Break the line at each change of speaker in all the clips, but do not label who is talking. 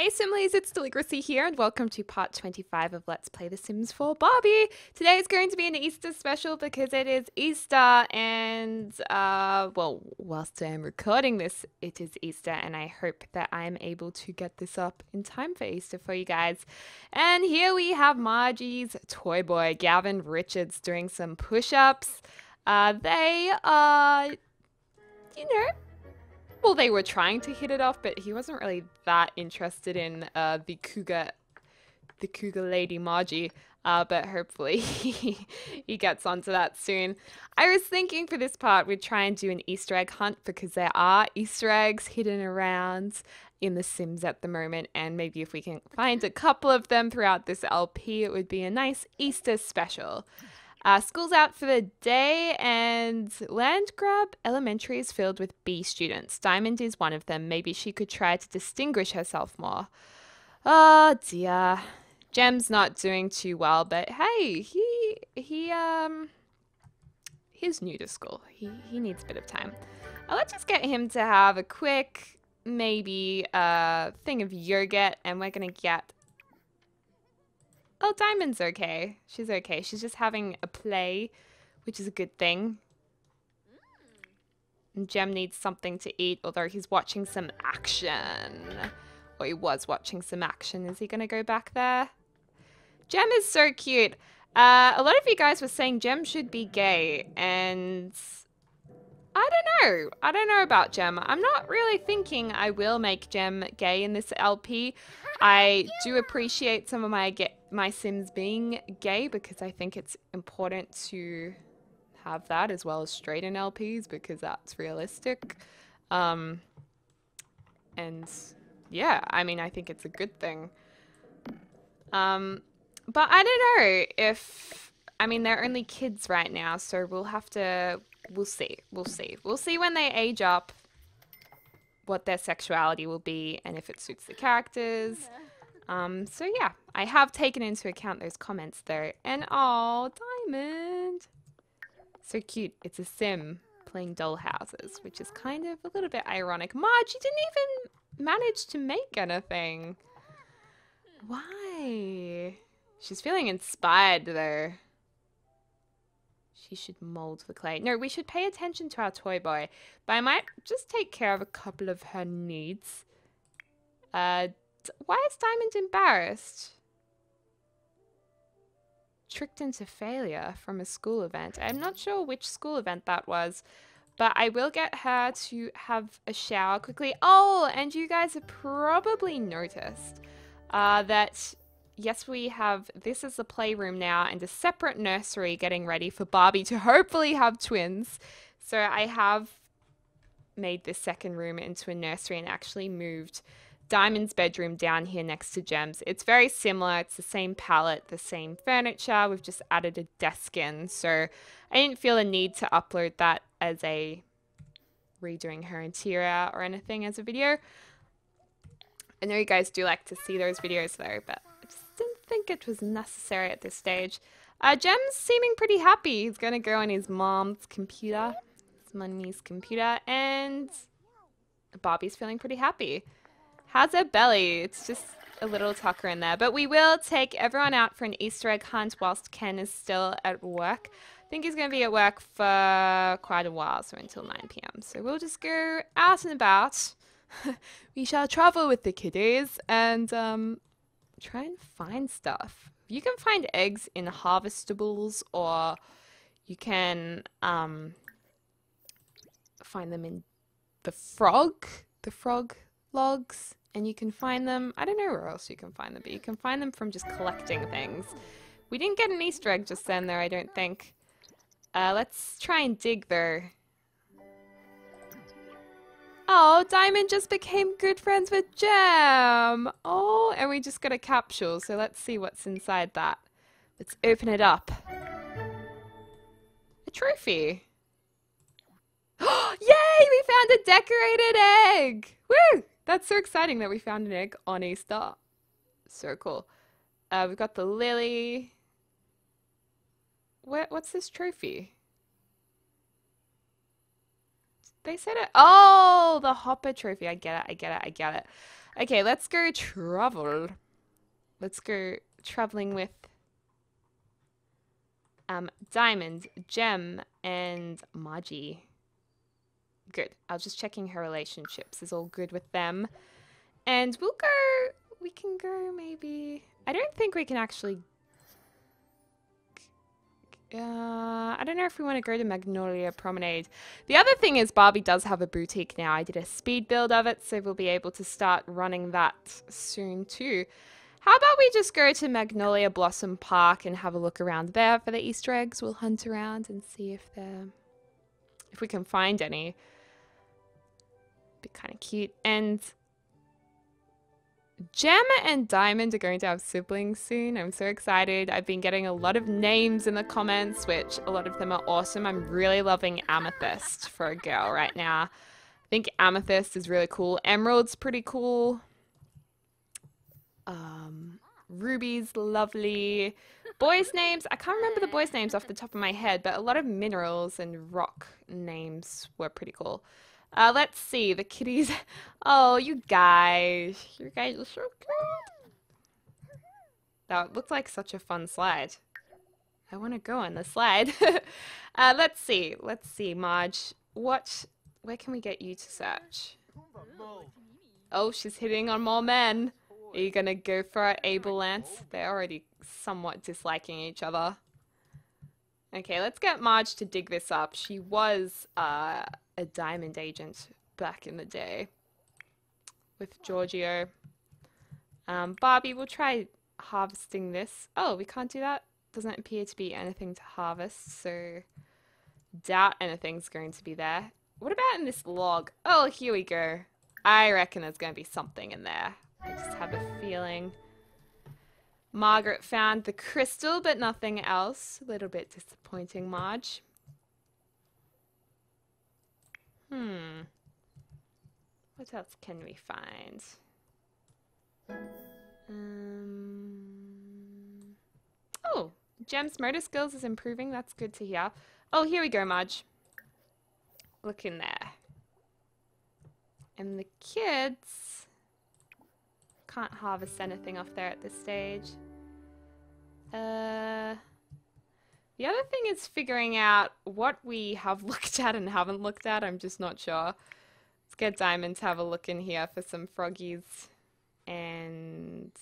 Hey Simlies, it's Deligracy here, and welcome to part 25 of Let's Play The Sims 4 Barbie. Today is going to be an Easter special because it is Easter, and, uh, well, whilst I'm recording this, it is Easter, and I hope that I'm able to get this up in time for Easter for you guys. And here we have Margie's toy boy, Gavin Richards, doing some push ups. Uh, they are, you know, well, they were trying to hit it off, but he wasn't really that interested in uh, the cougar, the cougar lady Margie. Uh, but hopefully he, he gets onto that soon. I was thinking for this part we'd try and do an Easter egg hunt because there are Easter eggs hidden around in The Sims at the moment, and maybe if we can find a couple of them throughout this LP, it would be a nice Easter special. Uh, school's out for the day, and Landgrab Elementary is filled with B students. Diamond is one of them. Maybe she could try to distinguish herself more. Oh dear. Gem's not doing too well, but hey, he he um he's new to school. He he needs a bit of time. Uh, let's just get him to have a quick maybe uh thing of yogurt, and we're gonna get Oh, Diamond's okay. She's okay. She's just having a play, which is a good thing. And Gem needs something to eat, although he's watching some action. Or he was watching some action. Is he going to go back there? Gem is so cute. Uh, a lot of you guys were saying Gem should be gay, and I don't know. I don't know about Gem. I'm not really thinking I will make Gem gay in this LP. I do appreciate some of my my Sims being gay because I think it's important to have that as well as straight in LPs because that's realistic. Um, and yeah, I mean, I think it's a good thing. Um, but I don't know if, I mean, they're only kids right now, so we'll have to, we'll see, we'll see. We'll see when they age up what their sexuality will be and if it suits the characters. Um, so yeah, I have taken into account those comments though. And oh, Diamond. So cute. It's a sim playing doll houses, which is kind of a little bit ironic. Marge, you didn't even manage to make anything. Why? She's feeling inspired though. She should mold the clay. No, we should pay attention to our toy boy. But I might just take care of a couple of her needs. Uh, why is Diamond embarrassed? Tricked into failure from a school event. I'm not sure which school event that was. But I will get her to have a shower quickly. Oh, and you guys have probably noticed uh, that yes, we have this is the playroom now and a separate nursery getting ready for Barbie to hopefully have twins. So I have made this second room into a nursery and actually moved Diamond's bedroom down here next to Gem's. It's very similar. It's the same palette, the same furniture. We've just added a desk in. So I didn't feel a need to upload that as a redoing her interior or anything as a video. I know you guys do like to see those videos though, but I just didn't think it was necessary at this stage. Uh, Gem's seeming pretty happy. He's going to go on his mom's computer, his mummy's computer, and Barbie's feeling pretty happy. How's her belly? It's just a little tucker in there. But we will take everyone out for an Easter egg hunt whilst Ken is still at work. I think he's going to be at work for quite a while, so until 9 p.m. So we'll just go out and about. we shall travel with the kiddies and um, try and find stuff. You can find eggs in harvestables or you can um, find them in the frog, the frog logs, and you can find them, I don't know where else you can find them, but you can find them from just collecting things. We didn't get an Easter egg just then there, I don't think. Uh, let's try and dig though. Oh, Diamond just became good friends with Gem. Oh, and we just got a capsule, so let's see what's inside that. Let's open it up. A trophy. Yay, we found a decorated egg. Woo! That's so exciting that we found an egg on Easter. So cool. Uh, we've got the lily. What, what's this trophy? they said it. Oh, the Hopper trophy. I get it. I get it. I get it. Okay, let's go travel. Let's go traveling with um, Diamond, Gem, and Margie. Good. I was just checking her relationships. Is all good with them. And we'll go... We can go maybe... I don't think we can actually... Uh, I don't know if we want to go to Magnolia Promenade. The other thing is Barbie does have a boutique now. I did a speed build of it, so we'll be able to start running that soon too. How about we just go to Magnolia Blossom Park and have a look around there for the Easter eggs? We'll hunt around and see if they're... If we can find any. Be kind of cute. And Gemma and Diamond are going to have siblings soon. I'm so excited. I've been getting a lot of names in the comments, which a lot of them are awesome. I'm really loving Amethyst for a girl right now. I think Amethyst is really cool. Emerald's pretty cool. Um, Ruby's lovely. Boys' names, I can't remember the boys' names off the top of my head, but a lot of minerals and rock names were pretty cool. Uh, let's see, the kitties. Oh, you guys. You guys are so cute. That looked like such a fun slide. I want to go on the slide. uh, let's see. Let's see, Marge. What? Where can we get you to search? Oh, she's hitting on more men. Are you gonna go for it, Abel Lance? They're already somewhat disliking each other. Okay, let's get Marge to dig this up. She was uh, a diamond agent back in the day with Giorgio. Um, Barbie, we'll try harvesting this. Oh, we can't do that? Doesn't appear to be anything to harvest, so doubt anything's going to be there. What about in this log? Oh, here we go. I reckon there's going to be something in there. I just have a feeling. Margaret found the crystal, but nothing else. A little bit disappointing, Marge. Hmm. What else can we find? Um. Oh, Gem's motor skills is improving. That's good to hear. Oh, here we go, Marge. Look in there. And the kids can't harvest anything off there at this stage. Uh, the other thing is figuring out what we have looked at and haven't looked at. I'm just not sure. Let's get Diamond to have a look in here for some froggies. And...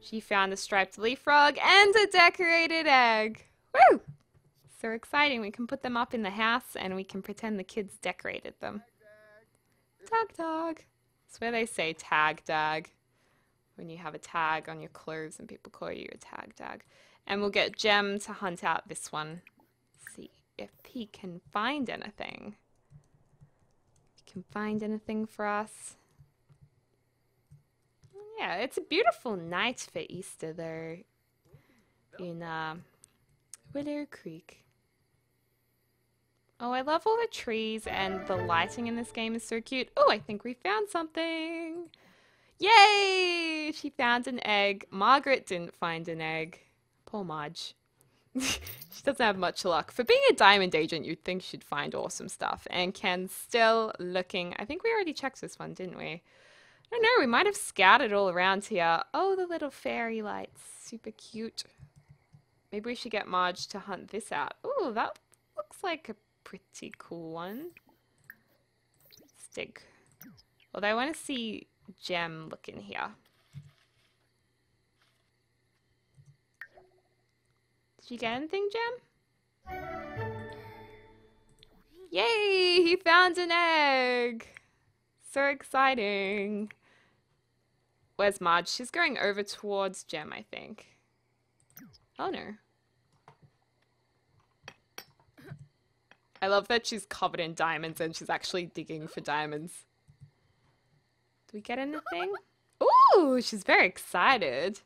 She found a striped leaf frog and a decorated egg. Woo! So exciting. We can put them up in the house and we can pretend the kids decorated them. Dog dog. Where they say tag dag when you have a tag on your clothes and people call you a tag dag. And we'll get Gem to hunt out this one. See if he can find anything. If he can find anything for us. Yeah, it's a beautiful night for Easter though in uh, Willow Creek. Oh, I love all the trees and the lighting in this game is so cute. Oh, I think we found something. Yay! She found an egg. Margaret didn't find an egg. Poor Marge. she doesn't have much luck. For being a diamond agent, you'd think she'd find awesome stuff. And Ken's still looking. I think we already checked this one, didn't we? I don't know. We might have scouted all around here. Oh, the little fairy lights. Super cute. Maybe we should get Marge to hunt this out. Oh, that looks like a pretty cool one. Stick. Although I want to see Gem look in here. Did you get anything, Gem? Yay! He found an egg! So exciting. Where's Marge? She's going over towards Gem, I think. Oh no. I love that she's covered in diamonds and she's actually digging for diamonds. Do we get anything? Ooh, she's very excited.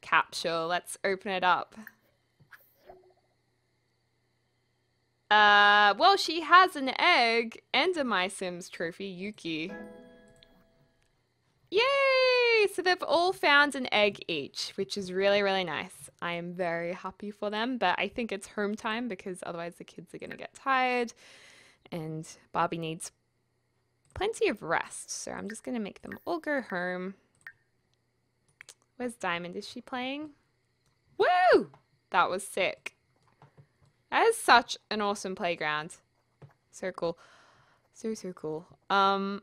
Capture, let's open it up. Uh, well, she has an egg and a My Sims trophy, Yuki. Yay! So they've all found an egg each, which is really, really nice. I am very happy for them, but I think it's home time because otherwise the kids are going to get tired and Barbie needs plenty of rest. So I'm just going to make them all go home. Where's Diamond? Is she playing? Woo! That was sick. That is such an awesome playground. So cool. So, so cool. Um,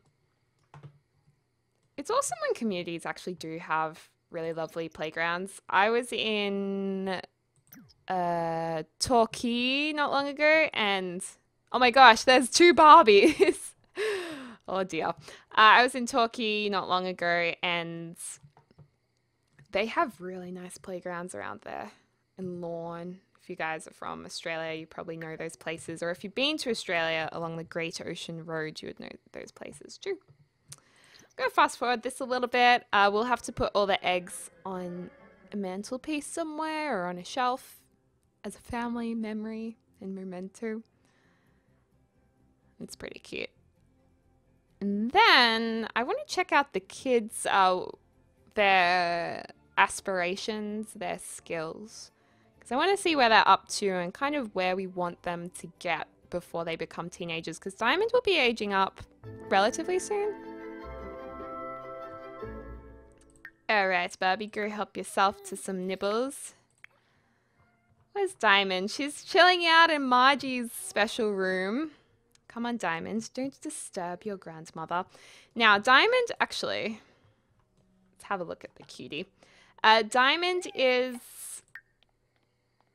it's awesome when communities actually do have really lovely playgrounds. I was in uh, Torquay not long ago, and oh my gosh, there's two Barbies. oh dear. Uh, I was in Torquay not long ago, and they have really nice playgrounds around there and lawn. If you guys are from Australia, you probably know those places. Or if you've been to Australia along the Great Ocean Road, you would know those places too. To fast forward this a little bit. Uh, we'll have to put all the eggs on a mantelpiece somewhere or on a shelf as a family memory and memento. It's pretty cute. And then I want to check out the kids, uh, their aspirations, their skills. Because I want to see where they're up to and kind of where we want them to get before they become teenagers. Because Diamond will be aging up relatively soon. Alright, Barbie, go help yourself to some nibbles. Where's Diamond? She's chilling out in Margie's special room. Come on, Diamond. Don't disturb your grandmother. Now, Diamond, actually, let's have a look at the cutie. Uh, Diamond is,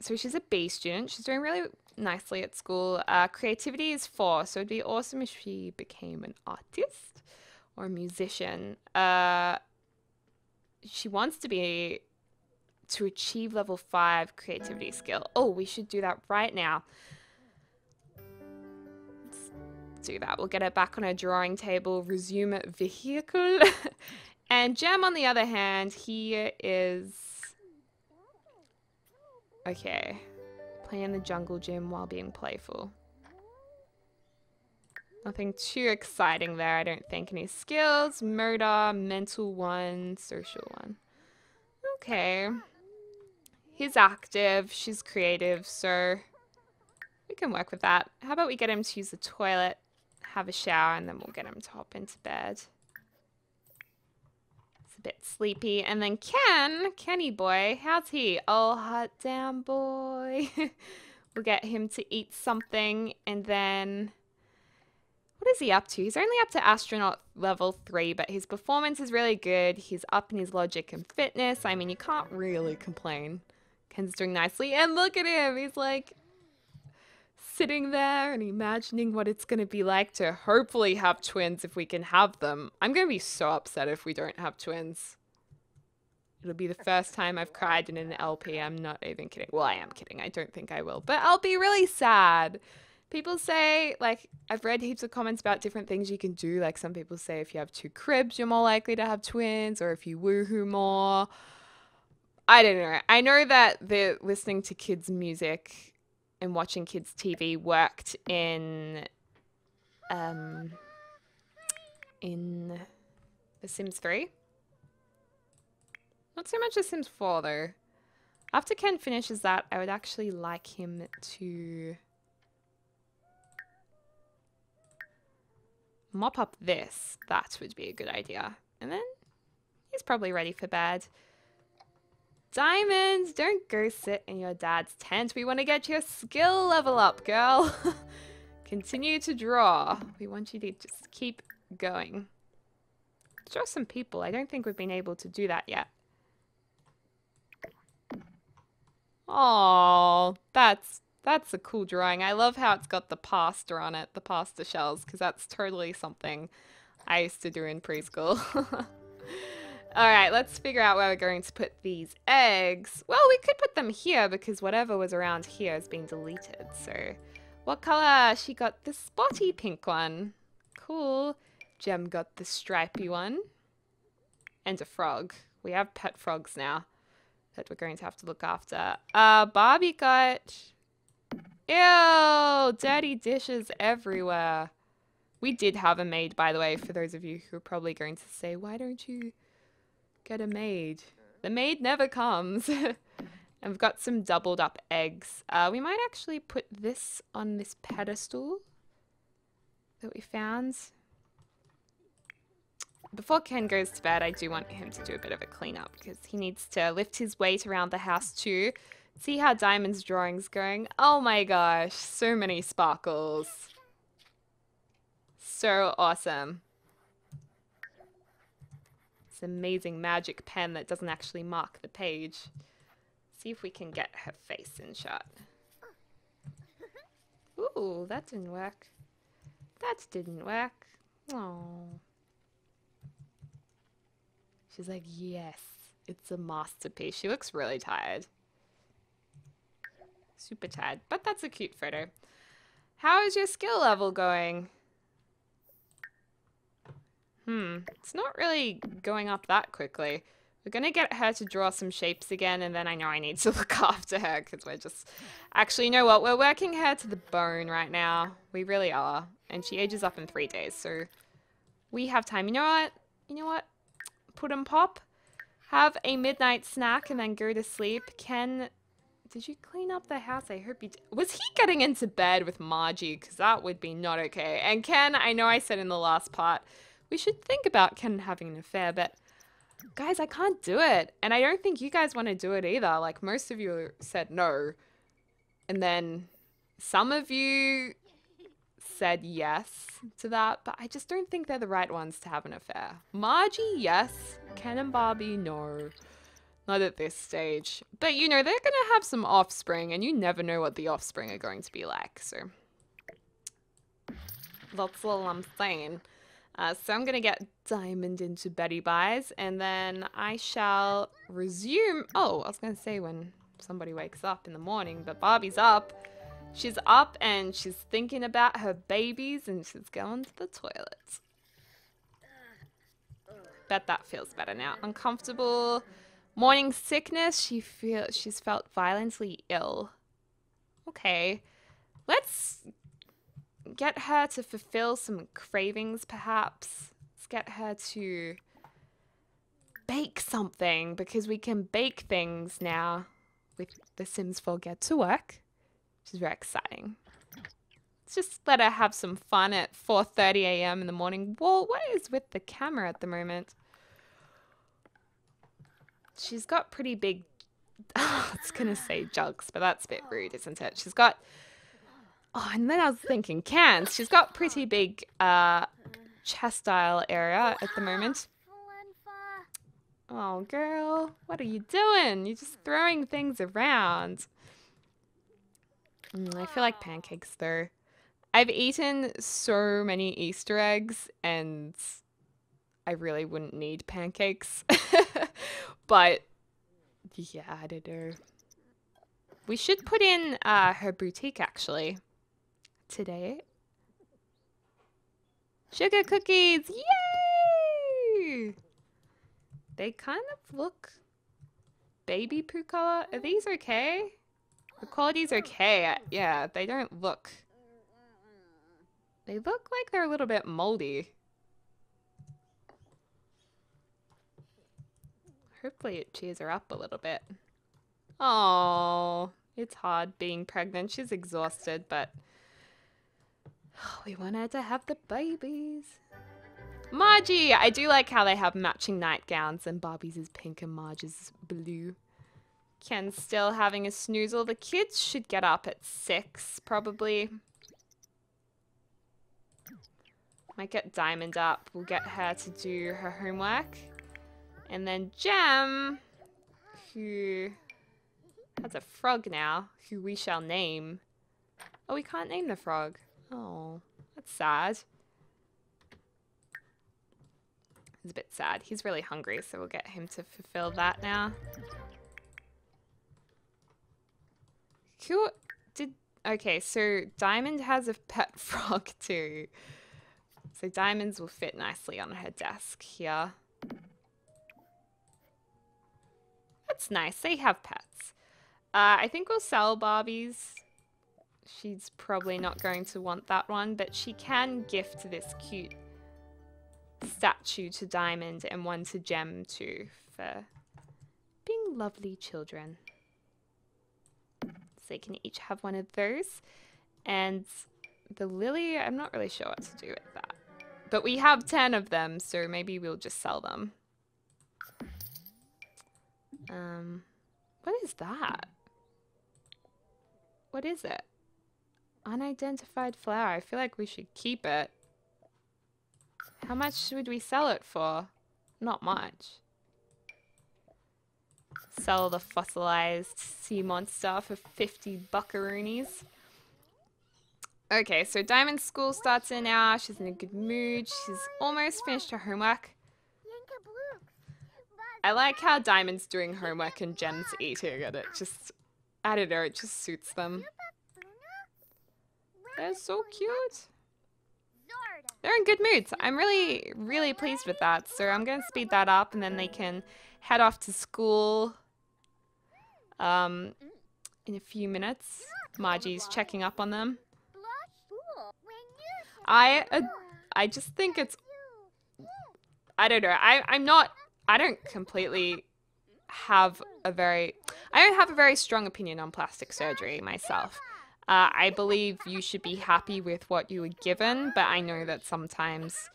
so she's a B student. She's doing really nicely at school. Uh, creativity is four, so it'd be awesome if she became an artist or a musician. Uh, she wants to be to achieve level five creativity skill. Oh, we should do that right now do that. We'll get it back on our drawing table, resume vehicle. and Gem, on the other hand, he is... Okay. Play in the jungle gym while being playful. Nothing too exciting there, I don't think. Any skills, murder, mental one, social one. Okay. He's active, she's creative, so we can work with that. How about we get him to use the toilet have a shower, and then we'll get him to hop into bed. It's a bit sleepy. And then Ken, Kenny boy, how's he? Oh, hot damn boy. we'll get him to eat something, and then... What is he up to? He's only up to astronaut level 3, but his performance is really good. He's up in his logic and fitness. I mean, you can't really complain. Ken's doing nicely. And look at him! He's like sitting there and imagining what it's going to be like to hopefully have twins if we can have them. I'm going to be so upset if we don't have twins. It'll be the first time I've cried in an LP. I'm not even kidding. Well, I am kidding. I don't think I will. But I'll be really sad. People say, like, I've read heaps of comments about different things you can do. Like, some people say if you have two cribs, you're more likely to have twins, or if you woohoo more. I don't know. I know that the listening to kids' music and watching kids TV worked in um in The Sims 3. Not so much The Sims 4 though. After Ken finishes that, I would actually like him to mop up this. That would be a good idea. And then he's probably ready for bed. Diamonds, don't go sit in your dad's tent. We want to get your skill level up, girl. Continue to draw. We want you to just keep going. Draw some people. I don't think we've been able to do that yet. Oh, that's that's a cool drawing. I love how it's got the pasta on it, the pasta shells, because that's totally something I used to do in preschool. Alright, let's figure out where we're going to put these eggs. Well, we could put them here because whatever was around here has been deleted. So, what color? She got the spotty pink one. Cool. Gem got the stripy one. And a frog. We have pet frogs now that we're going to have to look after. Uh, Barbie got... Ew! Dirty dishes everywhere. We did have a maid, by the way, for those of you who are probably going to say, why don't you get a maid. The maid never comes. and we've got some doubled up eggs. Uh, we might actually put this on this pedestal that we found. Before Ken goes to bed, I do want him to do a bit of a cleanup because he needs to lift his weight around the house too. See how Diamond's drawing's going? Oh my gosh, so many sparkles. So awesome. This amazing magic pen that doesn't actually mark the page. See if we can get her face in shot. Ooh, that didn't work. That didn't work. Oh. She's like, yes, it's a masterpiece. She looks really tired. Super tired, but that's a cute photo. How is your skill level going? Hmm, it's not really going up that quickly. We're to get her to draw some shapes again, and then I know I need to look after her, because we're just... Actually, you know what? We're working her to the bone right now. We really are. And she ages up in three days, so... We have time. You know what? You know what? Put and pop. Have a midnight snack and then go to sleep. Ken, did you clean up the house? I hope you did. Was he getting into bed with Margie? Because that would be not okay. And Ken, I know I said in the last part, we should think about Ken having an affair, but guys, I can't do it. And I don't think you guys want to do it either. Like most of you said no. And then some of you said yes to that, but I just don't think they're the right ones to have an affair. Margie, yes. Ken and Barbie, no. Not at this stage. But you know, they're going to have some offspring, and you never know what the offspring are going to be like, so. That's all I'm saying. Uh, so I'm going to get Diamond into Betty Buys, and then I shall resume. Oh, I was going to say when somebody wakes up in the morning, but Barbie's up. She's up and she's thinking about her babies and she's going to the toilet. Bet that feels better now. Uncomfortable. Morning sickness. She feel she's felt violently ill. Okay. Let's get her to fulfill some cravings perhaps. Let's get her to bake something because we can bake things now with The Sims 4 Get to Work which is very exciting. Let's just let her have some fun at 4.30 a.m. in the morning. Whoa, what is with the camera at the moment? She's got pretty big... I was to say jugs, but that's a bit rude, isn't it? She's got... Oh, and then I was thinking cans. She's got pretty big uh, chest style area at the moment. Oh, girl, what are you doing? You're just throwing things around. Mm, I feel like pancakes though. I've eaten so many Easter eggs and I really wouldn't need pancakes. but yeah, I don't know. We should put in uh, her boutique actually today. Sugar cookies! Yay! They kind of look baby poo color. Are these okay? The quality's okay. Yeah, they don't look... They look like they're a little bit moldy. Hopefully it cheers her up a little bit. Oh, it's hard being pregnant. She's exhausted, but we wanted to have the babies. Margie! I do like how they have matching nightgowns and Barbie's is pink and Marge's blue. Ken's still having a snoozle. The kids should get up at 6, probably. Might get Diamond up. We'll get her to do her homework. And then Gem, who has a frog now, who we shall name. Oh, we can't name the frog. Oh, that's sad. It's a bit sad. He's really hungry, so we'll get him to fulfill that now. Who did... Okay, so Diamond has a pet frog too. So diamonds will fit nicely on her desk here. That's nice. They have pets. Uh, I think we'll sell Barbie's. She's probably not going to want that one, but she can gift this cute statue to Diamond and one to Gem too for being lovely children. So they can each have one of those. And the lily, I'm not really sure what to do with that. But we have 10 of them, so maybe we'll just sell them. Um, what is that? What is it? Unidentified flower. I feel like we should keep it. How much would we sell it for? Not much. Sell the fossilized sea monster for 50 buckaroonies. Okay, so Diamond School starts in now. She's in a good mood. She's almost finished her homework. I like how Diamond's doing homework and Gem's eating at it just, I don't know, it just suits them. They're so cute. They're in good moods. I'm really, really pleased with that. So I'm going to speed that up and then they can head off to school um, in a few minutes. Margie's checking up on them. I, uh, I just think it's, I don't know. I, I'm not, I don't completely have a very, I don't have a very strong opinion on plastic surgery myself. Uh, I believe you should be happy with what you were given, but I know that sometimes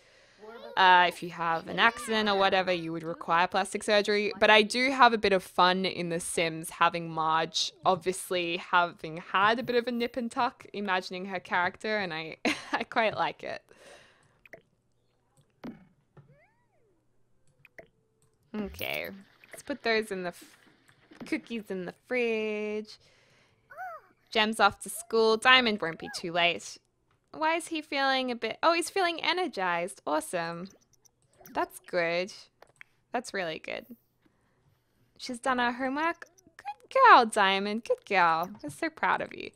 uh, if you have an accident or whatever, you would require plastic surgery. But I do have a bit of fun in The Sims having Marge, obviously having had a bit of a nip and tuck, imagining her character, and I, I quite like it. Okay, let's put those in the cookies in the fridge. Gem's off to school. Diamond won't be too late. Why is he feeling a bit... Oh, he's feeling energized. Awesome. That's good. That's really good. She's done her homework. Good girl, Diamond. Good girl. I'm so proud of you.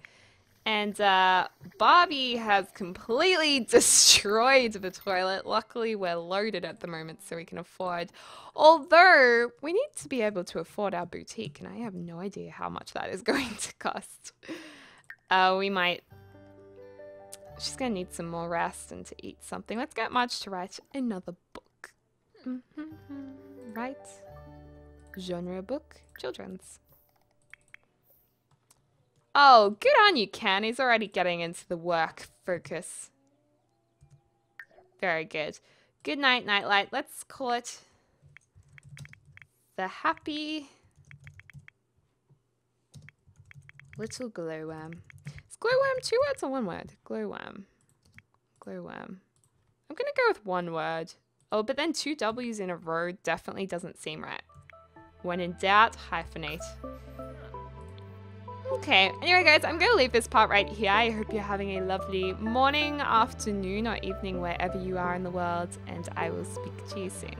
And uh, Barbie has completely destroyed the toilet. Luckily, we're loaded at the moment, so we can afford. Although, we need to be able to afford our boutique, and I have no idea how much that is going to cost. Uh, we might... She's going to need some more rest and to eat something. Let's get Marge to write another book. Mm -hmm. Right. Genre book. Children's. Oh, good on you, Ken. He's already getting into the work focus. Very good. Good night, Nightlight. Let's call it the happy little glowworm. Is glowworm two words or one word? Glowworm. Glowworm. I'm going to go with one word. Oh, but then two W's in a row definitely doesn't seem right. When in doubt, hyphenate. Okay, anyway guys, I'm to leave this part right here. I hope you're having a lovely morning, afternoon, or evening wherever you are in the world, and I will speak to you soon.